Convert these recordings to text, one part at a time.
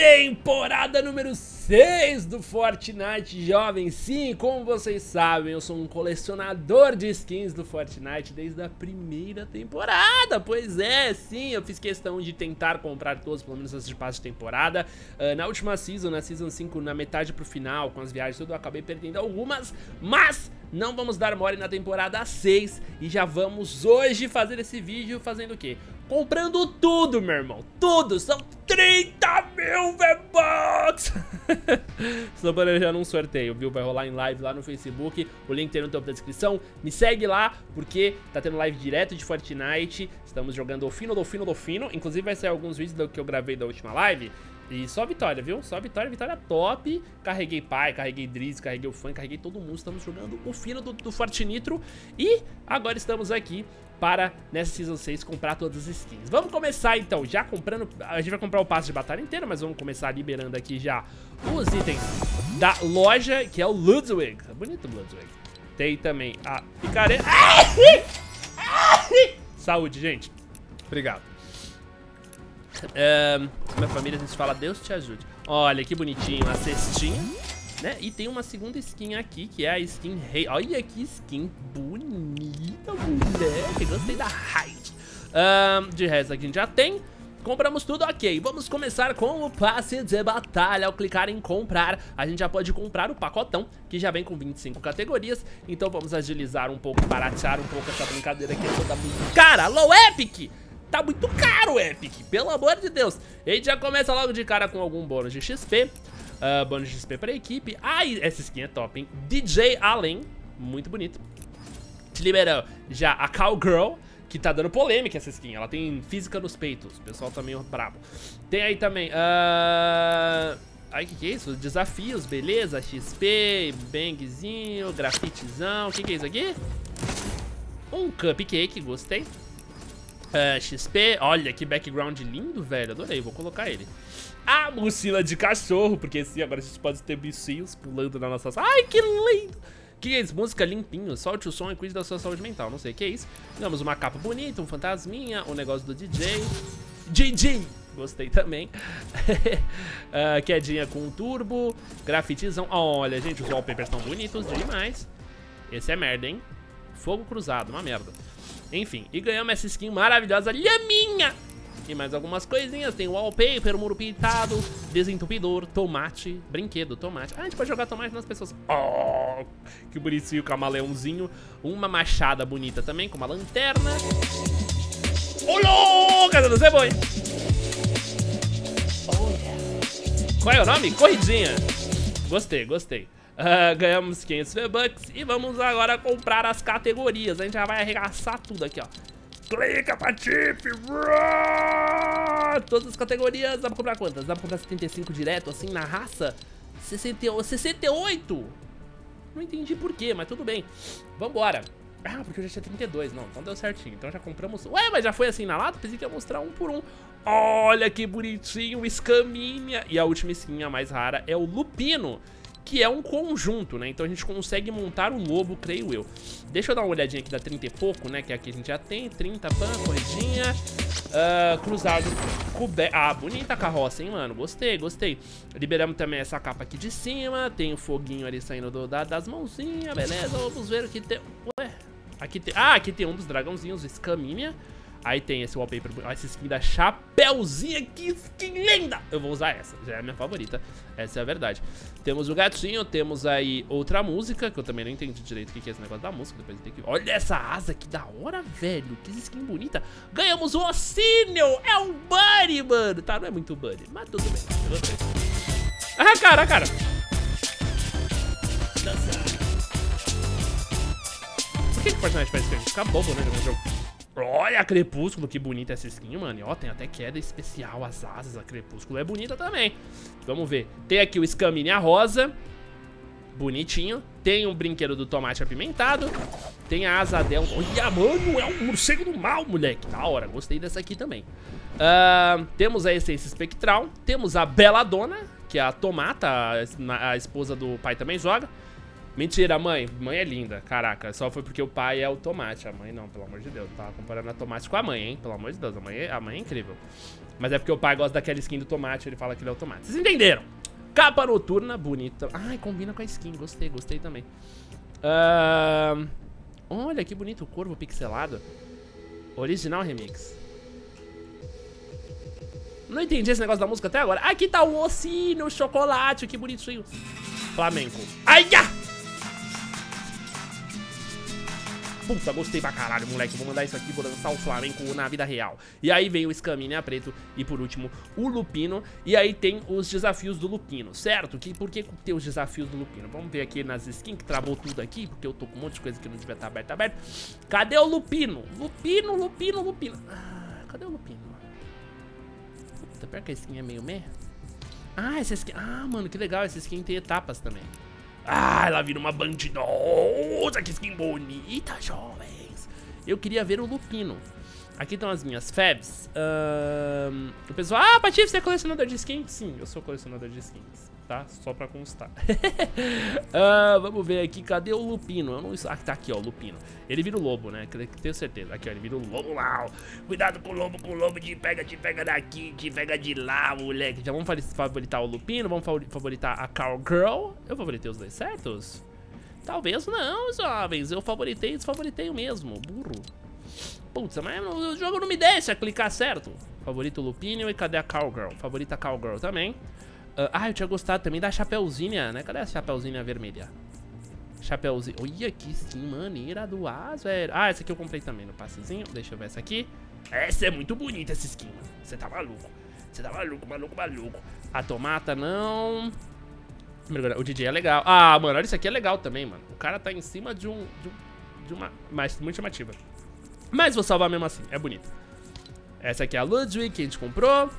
Temporada número 6 do Fortnite Jovem. Sim, como vocês sabem, eu sou um colecionador de skins do Fortnite desde a primeira temporada. Pois é, sim, eu fiz questão de tentar comprar todos, pelo menos esses passos de temporada. Uh, na última season, na season 5, na metade pro final, com as viagens tudo, eu acabei perdendo algumas, mas não vamos dar mole na temporada 6 e já vamos hoje fazer esse vídeo fazendo o quê? Comprando tudo, meu irmão, tudo, são 30 mil V-Bucks! Estou planejando um sorteio, viu? Vai rolar em live lá no Facebook, o link tem no topo da descrição. Me segue lá, porque tá tendo live direto de Fortnite, estamos jogando o fino do fino do fino, inclusive vai sair alguns vídeos do que eu gravei da última live, e só vitória, viu? Só vitória, vitória top. Carreguei pai, carreguei Driz, carreguei o fã, carreguei todo mundo. Estamos jogando o fino do, do Fortinitro. E agora estamos aqui para, nessa Season 6, comprar todas as skins. Vamos começar então, já comprando... A gente vai comprar o passe de batalha inteiro, mas vamos começar liberando aqui já os itens da loja, que é o Ludwig. É bonito o Ludwig. Tem também a picareta. Saúde, gente. Obrigado. É, minha família a gente fala Deus te ajude. Olha que bonitinho, a cestinha, né? E tem uma segunda skin aqui, que é a skin rei. Olha que skin bonita, moleque. Gostei da height. Um, de resto aqui a gente já tem. Compramos tudo, ok. Vamos começar com o passe de batalha. Ao clicar em comprar, a gente já pode comprar o pacotão, que já vem com 25 categorias. Então vamos agilizar um pouco, baratear um pouco essa brincadeira aqui toda cara. Low Epic! Tá muito caro, Epic, pelo amor de Deus. A gente já começa logo de cara com algum bônus de XP. Uh, ah, bônus de XP pra equipe. Ah, essa skin é top, hein? DJ Allen, muito bonito. Te liberou já a Cowgirl, que tá dando polêmica essa skin. Ela tem física nos peitos, o pessoal tá meio brabo. Tem aí também... Uh... Ai, que que é isso? Desafios, beleza? XP, bangzinho, grafitezão. O que que é isso aqui? Um cupcake, gostei. Uh, é, XP, olha que background lindo, velho, adorei, vou colocar ele. A mochila de cachorro, porque sim, agora a gente pode ter bichinhos pulando na nossa... Ai, que lindo! Que é isso? Música limpinho, solte o som e cuide da sua saúde mental, não sei o que é isso. Temos uma capa bonita, um fantasminha, um negócio do DJ. DJ! Gostei também. uh, quedinha com turbo, grafitizão. Olha, gente, os wallpapers estão bonitos demais. Esse é merda, hein? Fogo cruzado, uma merda. Enfim, e ganhamos essa skin maravilhosa, Lhaminha! E mais algumas coisinhas, tem wallpaper, muro pintado, desentupidor, tomate, brinquedo, tomate. Ah, a gente pode jogar tomate nas pessoas. Oh, que bonitinho, camaleãozinho. Uma machada bonita também, com uma lanterna. Olô, casa do Zeboi! Qual é o nome? Corridinha. Gostei, gostei. Uh, ganhamos 500 V-Bucks e vamos agora comprar as categorias. A gente já vai arregaçar tudo aqui, ó. Clica, Patife! Todas as categorias. Dá pra comprar quantas? Dá pra comprar 75 direto, assim, na raça? 68? 68? Não entendi por quê, mas tudo bem. Vambora. Ah, porque eu já tinha 32. Não, então deu certinho. Então já compramos... Ué, mas já foi assim na lata? Pensei que ia mostrar um por um. Olha que bonitinho, escaminha. E a última skin, a mais rara, é o Lupino que é um conjunto, né? Então a gente consegue montar um lobo, creio eu. Deixa eu dar uma olhadinha aqui da 30 e pouco, né? Que aqui a gente já tem, 30, pan, corridinha, uh, cruzado, coberto. Ah, bonita a carroça, hein, mano? Gostei, gostei. Liberamos também essa capa aqui de cima, tem o foguinho ali saindo do, da, das mãozinhas, beleza? Vamos ver o que tem... Ué, aqui tem... Ah, aqui tem um dos dragãozinhos, Scamimia. Aí tem esse wallpaper, essa skin da Chapeuzinha, que skin linda! Eu vou usar essa, já é a minha favorita, essa é a verdade. Temos o gatinho, temos aí outra música, que eu também não entendi direito o que é esse negócio da música, depois tem que... Olha essa asa, que da hora, velho, que skin bonita. Ganhamos o Ossínio, é um Bunny, mano. Tá, não é muito Bunny, mas tudo bem, eu gostei. Ah, cara, cara. Por que, que o Fortnite faz isso? Fica bobo, né, no jogo. Olha, Crepúsculo, que bonita essa skin, mano. E, ó, tem até queda especial, as asas, a Crepúsculo é bonita também. Vamos ver. Tem aqui o Scamine rosa. Bonitinho. Tem um brinquedo do tomate apimentado. Tem a asa dela. Olha, mano, é um morcego do mal, moleque. Da hora, gostei dessa aqui também. Uh, temos a essência espectral. Temos a Bela Dona, que é a Tomata, a, a esposa do pai também joga. Mentira, mãe. Mãe é linda. Caraca, só foi porque o pai é o tomate. A mãe não, pelo amor de Deus. Tava comparando a tomate com a mãe, hein? Pelo amor de Deus, a mãe, é, a mãe é incrível. Mas é porque o pai gosta daquela skin do tomate, ele fala que ele é o tomate. Vocês entenderam? Capa noturna, bonita. Ai, combina com a skin. Gostei, gostei também. Uh... Olha que bonito o corvo pixelado. Original remix. Não entendi esse negócio da música até agora. Aqui tá o ossinho, o chocolate, que bonitinho. Flamengo. Ai, ya! Puta, gostei pra caralho, moleque. Vou mandar isso aqui, vou lançar o Flamengo na vida real. E aí vem o Escaminha Preto e, por último, o Lupino. E aí tem os desafios do Lupino, certo? Que, por que tem os desafios do Lupino? Vamos ver aqui nas skins, que travou tudo aqui, porque eu tô com um monte de coisa que não devia estar aberto, aberto. Cadê o Lupino? Lupino, Lupino, Lupino. Ah, cadê o Lupino? Puta, pior que a skin é meio meh. Ah, essa skin... Ah, mano, que legal. Essa skin tem etapas também. Ah, ela vira uma bandidosa, que skin bonita, jovens. Eu queria ver o Lupino. Aqui estão as minhas fabs. Um, o pessoal, ah, Patife, você é colecionador de skins? Sim, eu sou colecionador de skins, tá? Só pra constar. uh, vamos ver aqui, cadê o Lupino? Eu não... Ah, tá aqui, ó, o Lupino. Ele vira o lobo, né? Tenho certeza. Aqui, ó, ele vira o lobo. Cuidado com o lobo, com o lobo, te pega, te pega daqui, te pega de lá, moleque. Já vamos favoritar o Lupino, vamos favoritar a Cowgirl. Eu favoritei os dois certos? Talvez não, jovens. Eu favoritei e desfavoritei o mesmo. Burro. Putz, mas o jogo não me deixa clicar certo. Favorito Lupinho e cadê a Cowgirl? Favorita Cowgirl também. Uh, ah, eu tinha gostado também da Chapeuzinha, né? Cadê a Chapeuzinha vermelha? Chapeuzinho. Olha que skin maneira do As, velho. Ah, essa aqui eu comprei também no passezinho. Deixa eu ver essa aqui. Essa é muito bonita, essa skin, mano. Você tá maluco. Você tá maluco, maluco, maluco. A tomata não... O DJ é legal. Ah, mano, olha isso aqui é legal também, mano. O cara tá em cima de um... De, um, de uma... Mas muito chamativa. Mas vou salvar mesmo assim, é bonito. Essa aqui é a Ludwig que a gente comprou.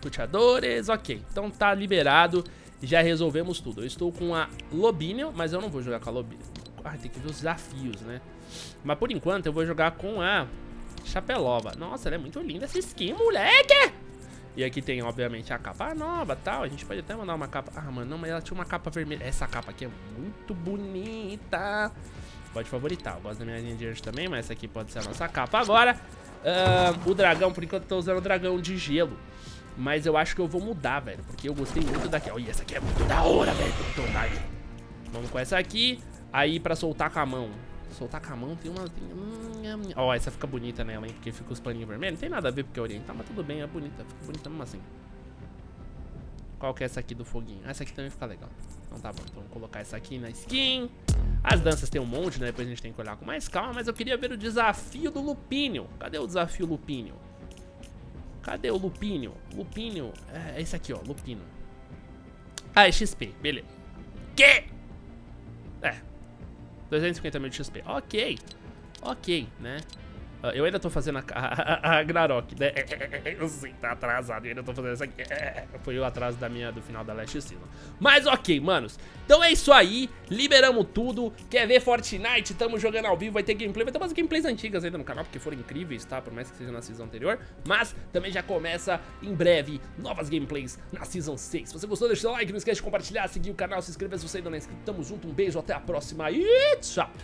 Culteadores, ok. Então tá liberado, já resolvemos tudo. Eu estou com a Lobinho, mas eu não vou jogar com a Lobinho. Ah, tem que ver os desafios, né? Mas por enquanto eu vou jogar com a Chapelova. Nossa, ela é muito linda essa skin, moleque! E aqui tem, obviamente, a capa nova tal. A gente pode até mandar uma capa... Ah, mano, não, mas ela tinha uma capa vermelha. Essa capa aqui é muito bonita pode favoritar. Eu gosto da minha linha de anjo também, mas essa aqui pode ser a nossa capa. Agora, uh, o dragão, por enquanto eu tô usando o dragão de gelo. Mas eu acho que eu vou mudar, velho, porque eu gostei muito daqui. Olha, essa aqui é muito da hora, velho. Vamos com essa aqui. Aí, pra soltar com a mão. Soltar com a mão tem uma... Ó, oh, essa fica bonita nela, hein, porque fica os paninhos vermelhos. Não tem nada a ver porque é oriental, mas tudo bem, é bonita. Fica bonita mesmo assim. Qual que é essa aqui do foguinho? Essa aqui também fica legal. Então tá bom, então vamos colocar essa aqui na skin. As danças tem um monte, né? Depois a gente tem que olhar com mais calma, mas eu queria ver o desafio do Lupinho. Cadê o desafio Lupinho? Cadê o Lupinho? Lupinho, é, é esse aqui, ó, Lupino. Ah, é XP, beleza. Que? É. 250 mil de XP. Ok. Ok, né? Ah, eu ainda tô fazendo a, a, a Gnarok, né? Eu sei, tá atrasado. Eu ainda tô fazendo essa aqui. Foi o atraso da minha, do final da Last Season. Mas ok, manos. Então é isso aí. Liberamos tudo. Quer ver Fortnite? Tamo jogando ao vivo. Vai ter gameplay. Vai ter umas gameplays antigas ainda no canal, porque foram incríveis, tá? Por mais que seja na season anterior. Mas também já começa em breve novas gameplays na season 6. Se você gostou, deixa o like. Não esquece de compartilhar, seguir o canal, se inscrever se você ainda não é inscrito. Tamo junto. Um beijo, até a próxima e tchau.